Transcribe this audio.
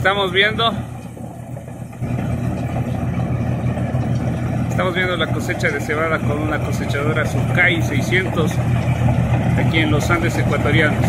Estamos viendo Estamos viendo la cosecha de cebada con una cosechadora Sukai 600 aquí en los Andes ecuatorianos.